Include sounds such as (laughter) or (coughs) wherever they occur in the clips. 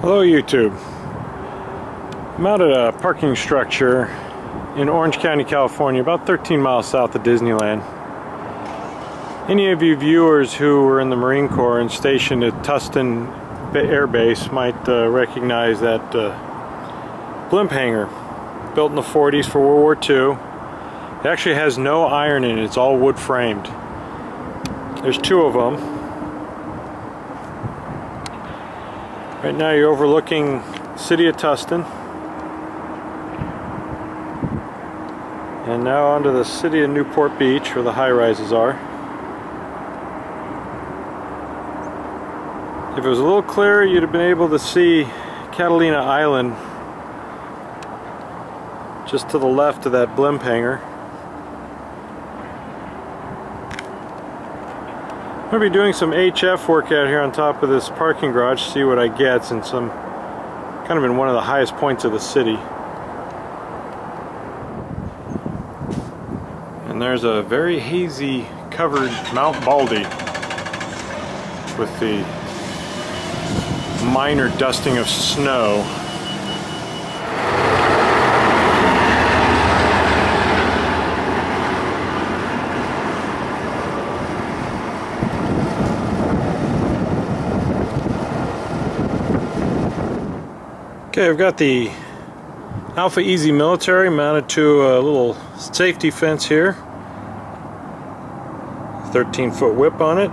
Hello YouTube. I'm out at a parking structure in Orange County, California, about 13 miles south of Disneyland. Any of you viewers who were in the Marine Corps and stationed at Tustin Air Base might uh, recognize that uh, blimp hangar built in the 40s for World War II. It actually has no iron in it, it's all wood framed. There's two of them. Right now you're overlooking city of Tustin. And now onto the city of Newport Beach where the high rises are. If it was a little clearer you'd have been able to see Catalina Island just to the left of that blimp hangar. I'm going to be doing some HF work out here on top of this parking garage, see what I get since I'm kind of in one of the highest points of the city. And there's a very hazy covered Mount Baldy with the minor dusting of snow Okay, I've got the Alpha Easy Military mounted to a little safety fence here. 13 foot whip on it.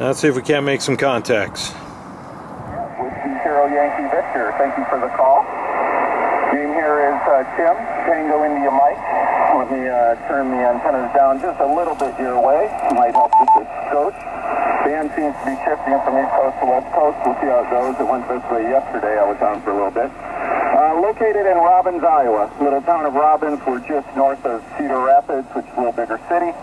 Now let's see if we can't make some contacts. Whiskey Zero Yankee Victor, thank you for the call. Uh, Tim, Tango India Mike. Let me uh, turn the antennas down just a little bit your way. Might help with the coach. Band seems to be shifting from east coast to west coast. We'll see how it goes. It went this way yesterday. I was on for a little bit. Uh, located in Robins, Iowa. Little town of Robins. We're just north of Cedar Rapids, which is a little bigger city.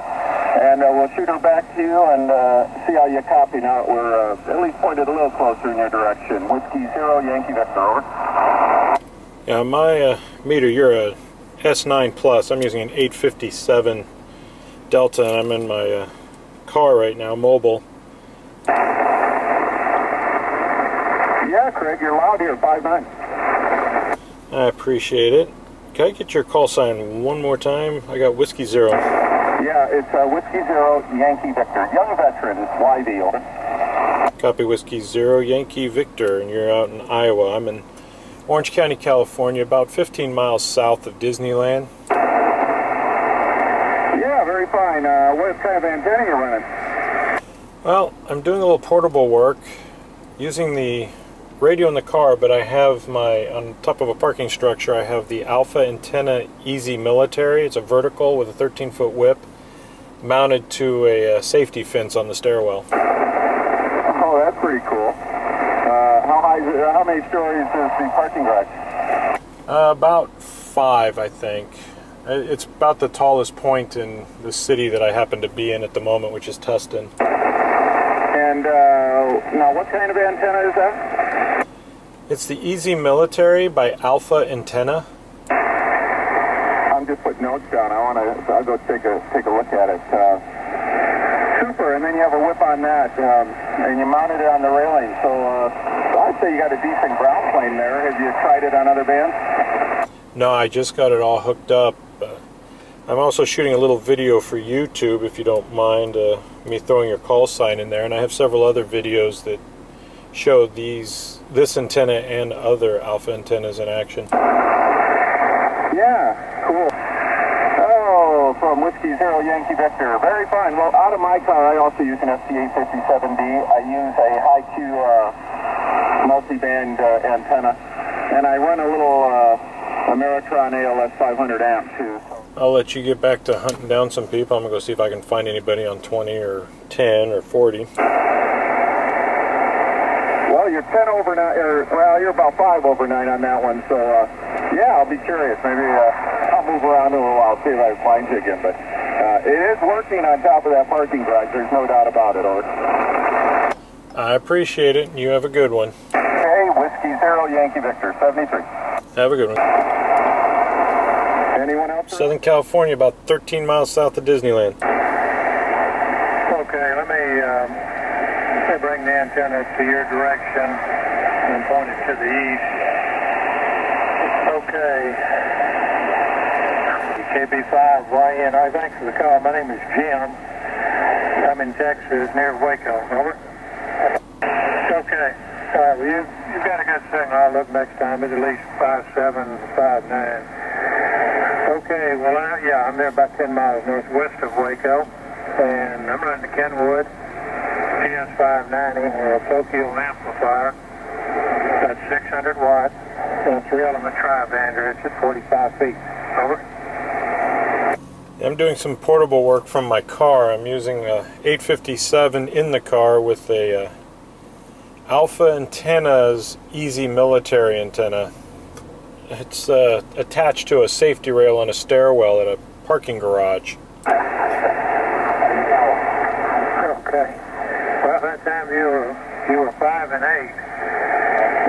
And uh, we'll shoot her back to you and uh, see how you copy now. We're uh, at least pointed a little closer in your direction. Whiskey Zero, Yankee Victor, over. Yeah, my uh, meter, you're a S9 Plus. I'm using an 857 Delta, and I'm in my uh, car right now, mobile. Yeah, Craig, you're loud here, 5'9". I appreciate it. Can I get your call sign one more time? I got Whiskey Zero. Yeah, it's uh, Whiskey Zero, Yankee Victor. Young veteran, YV, over. Copy Whiskey Zero, Yankee Victor, and you're out in Iowa. I'm in Orange County, California, about 15 miles south of Disneyland. Yeah, very fine. Uh, what kind of antenna you running? Well, I'm doing a little portable work using the radio in the car, but I have my, on top of a parking structure, I have the Alpha Antenna Easy Military. It's a vertical with a 13 foot whip mounted to a, uh, safety fence on the stairwell. Oh, that's pretty cool. Uh, how high? Is it, how many stories is the parking garage? Uh, about five, I think. Uh, It's about the tallest point in the city that I happen to be in at the moment, which is Tustin. And uh, now, what kind of antenna is that? It's the Easy Military by Alpha Antenna. I'm just putting notes down. I want to. I'll go take a take a look at it. Uh, And then you have a whip on that, um, and you mounted it on the railing. So uh, I'd say you got a decent ground plane there. Have you tried it on other bands? No, I just got it all hooked up. Uh, I'm also shooting a little video for YouTube, if you don't mind uh, me throwing your call sign in there. And I have several other videos that show these this antenna and other alpha antennas in action. Yeah, Whiskey Zero Yankee Victor. Very fine. Well, out of my car, I also use an SC857D. I use a high-Q uh, multi-band uh, antenna, and I run a little uh, Ameritron ALS 500 amp too. I'll let you get back to hunting down some people. I'm gonna go see if I can find anybody on 20 or 10 or 40. Well, you're 10 over 9, or, well, you're about 5 over 9 on that one, so, uh, yeah, I'll be curious. Maybe uh, I'll move around a little while, see if I can find you again, but uh, it is working on top of that parking garage, there's no doubt about it, over. I appreciate it. And you have a good one. Okay, Whiskey Zero Yankee Victor, 73. Have a good one. Anyone else? Southern California, about 13 miles south of Disneyland. Okay, let me, um, let me bring the antenna to your direction and point it to the east. Okay. KB5, YN. Right, thanks for the call. My name is Jim. I'm in Texas near Waco. Over. Okay. All right, well, you, you've got a good signal. I'll look next time. It's at least 5759. Okay, well, I, yeah, I'm there about 10 miles northwest of Waco, and I'm running the Kenwood TS590 a Tokyo amplifier. That's 600 watts, and three element tri-bander. It's at 45 feet. Over. I'm doing some portable work from my car. I'm using a 857 in the car with a uh, Alpha Antennas Easy Military antenna. It's uh, attached to a safety rail on a stairwell at a parking garage. Okay. Well, that time you were you were five and eight.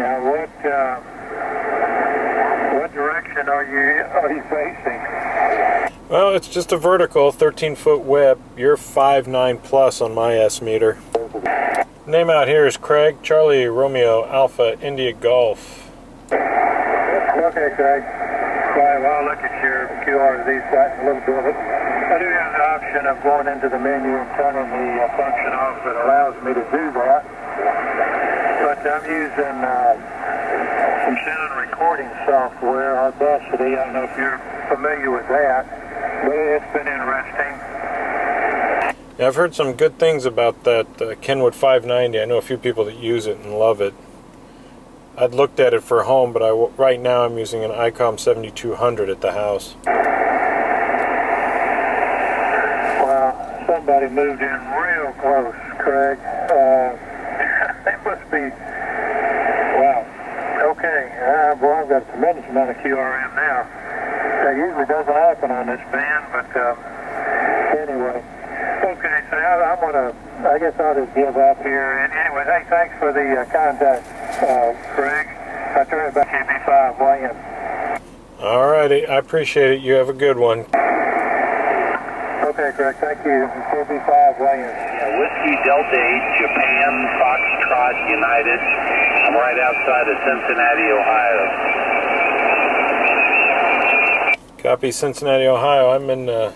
Now, what uh, what direction are you are you facing? Well, it's just a vertical 13 foot whip. You're 5'9 plus on my S meter. Name out here is Craig, Charlie Romeo Alpha India Golf. Okay, Craig. Well, I'll look at your QRZ site a little bit. I do have the option of going into the menu and turning the uh, function off that allows me to do that. But I'm using uh, some sound recording software, Audacity. I don't know if you're familiar with that, it's been interesting. Yeah, I've heard some good things about that uh, Kenwood 590. I know a few people that use it and love it. I'd looked at it for home, but I right now I'm using an ICOM 7200 at the house. Well, somebody moved in real close, Craig. Uh, (laughs) it must be, wow. Okay, uh, boy, I've got a tremendous amount of QRM now. That usually doesn't happen on this band, but uh, anyway. Okay, so I, I'm going to, I guess I'll just give up here. And anyway, hey, thanks for the uh, contact, uh, Craig. I'll turn it back to KB5, William. Alrighty, I appreciate it. You have a good one. Okay, Craig, thank you. KB5, William. Yeah, Whiskey Delta 8, Japan, Foxtrot United. I'm right outside of Cincinnati, Ohio. Copy Cincinnati, Ohio. I'm in uh,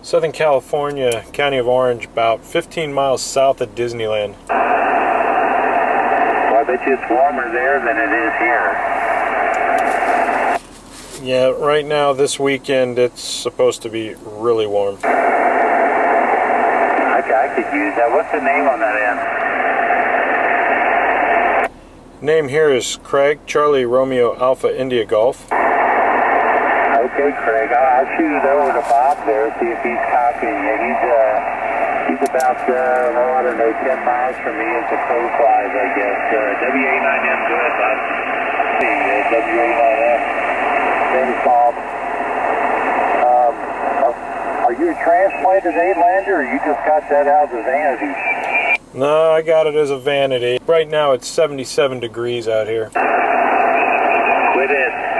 Southern California, County of Orange, about 15 miles south of Disneyland. Well, I bet you it's warmer there than it is here. Yeah, right now, this weekend, it's supposed to be really warm. Okay, I could use that. What's the name on that end? Name here is Craig, Charlie Romeo Alpha India Golf. Okay, Craig, I'll, I'll shoot it over to Bob there, see if he's copying you. He's, uh, he's about, uh, well, I don't know, 10 miles from me as the crow flies, I guess. Uh, WA9M, go ahead, Bob. See, uh, WA9M. Thanks, Bob. Um, are you a transplanted A-lander, or you just got that out of the vanity? No, I got it as a vanity. Right now, it's 77 degrees out here. Quit it.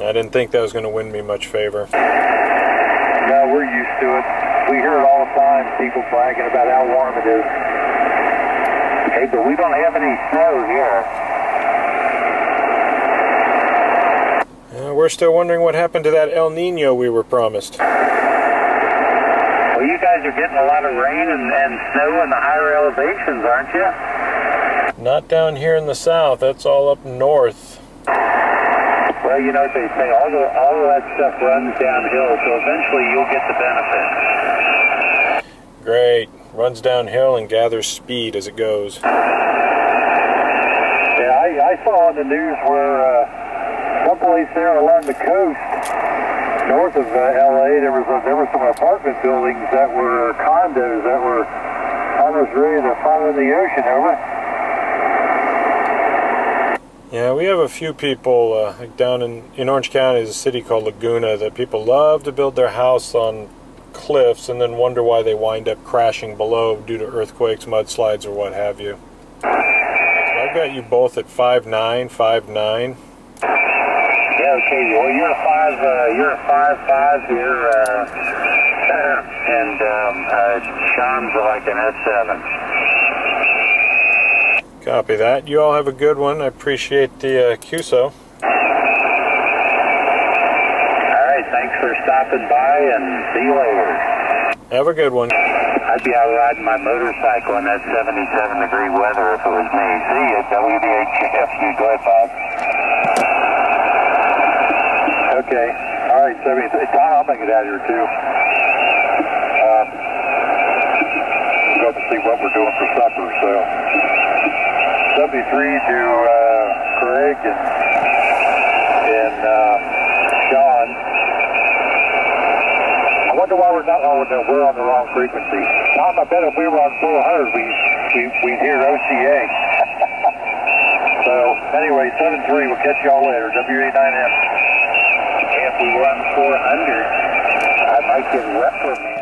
I didn't think that was going to win me much favor. No, we're used to it. We hear it all the time, people bragging about how warm it is. Hey, but we don't have any snow here. Uh, we're still wondering what happened to that El Nino we were promised. Well, you guys are getting a lot of rain and, and snow in the higher elevations, aren't you? Not down here in the south, that's all up north. You know what they say, all, the, all of that stuff runs downhill, so eventually you'll get the benefit. Great. Runs downhill and gathers speed as it goes. Yeah, I, I saw on the news where uh, someplace there along the coast, north of uh, L.A., there was a, there were some apartment buildings that were condos that were almost ready to fall in the ocean. Over. Yeah, we have a few people uh, down in, in Orange County, there's a city called Laguna that people love to build their house on cliffs and then wonder why they wind up crashing below due to earthquakes, mudslides, or what have you. I I've got you both at five nine, five nine. Yeah, okay. Well, you're a five. Uh, you're a five five here, uh, (coughs) and um, uh, Sean's like an S seven. Copy that. You all have a good one. I appreciate the uh, QSO. All right. Thanks for stopping by, and see you later. Have a good one. I'd be out riding my motorcycle in that 77 degree weather if it was me. See you, WDHF. You go ahead, Bob. Okay. All right, 70. Tom, I'll make it out of here too. Um, go up and see what we're doing for supper. So, 73 to uh, Craig and and uh, Sean. I wonder why we're not. No, we're on the wrong frequency. Tom, I bet if we were on 400, we we we'd hear OCA. (laughs) so anyway, 7-3. We'll catch y'all later. W89M. If we were on 400, I might get reprimanded.